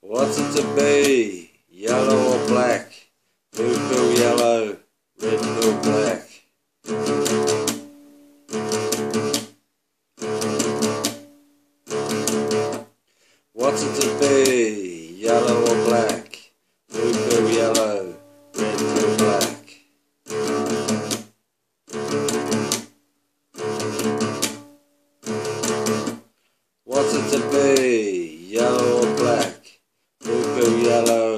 What's it to be? Yellow or black? Blue pill yellow, red pill black. What's it to be? Yellow or black? What's it to be? Yellow or black? Blue, blue, yellow.